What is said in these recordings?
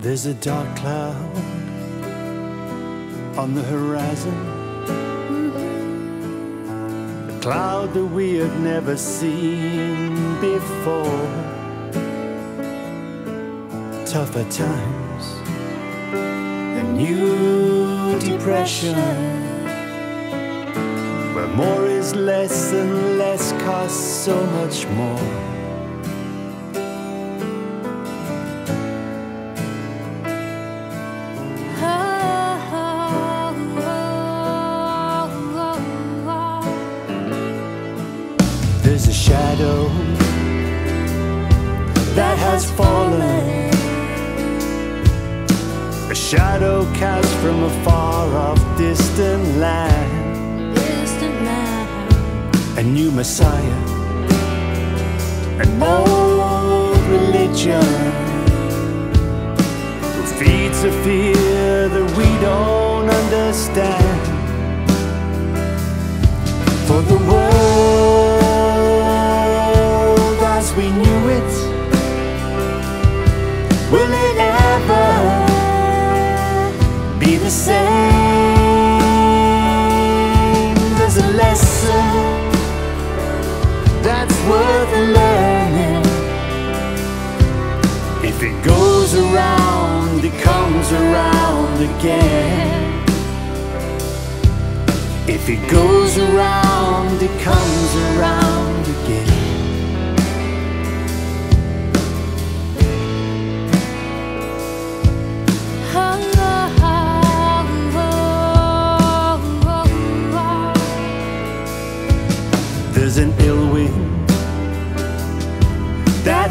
There's a dark cloud on the horizon. A cloud that we had never seen before. Tougher times, a new depression. Where more is less and less costs so much more. Shadow that has fallen. A shadow cast from a far off distant land. A new Messiah, an old religion who feeds a fear that we don't understand. Be the same? There's a lesson that's worth learning. If it goes around, it comes around again. If it goes around, it comes around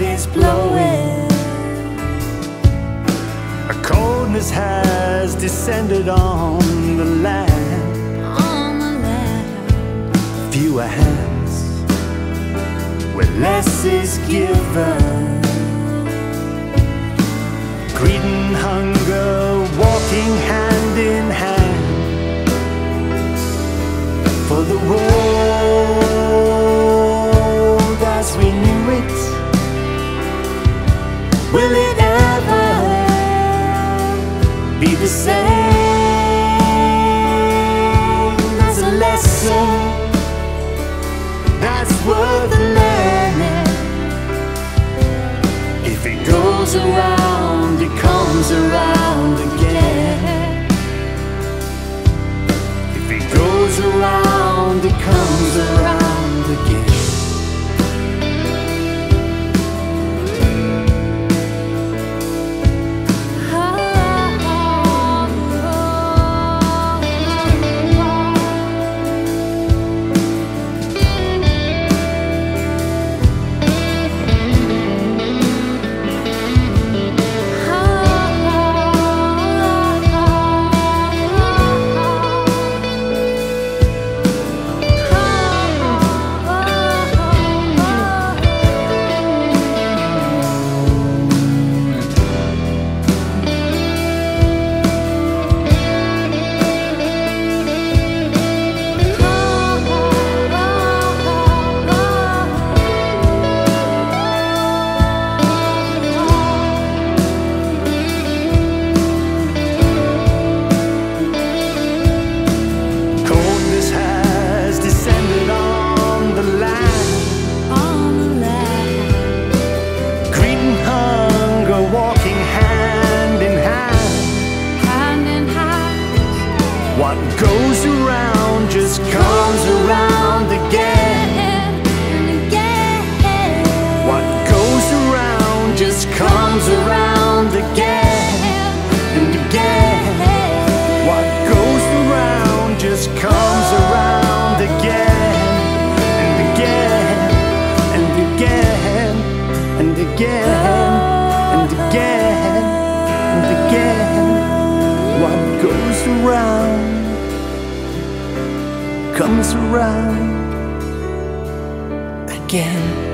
is blowing. A coldness has descended on the land. Fewer hands where less is given. Greed and hunger walking hand in hand for the world That's worth. If it goes around, it comes around again. If it goes around, it comes around What goes around just comes around again. And again. What goes around just comes around again and again. What goes around just comes around again and again and again and again and again and again. What goes around comes around again.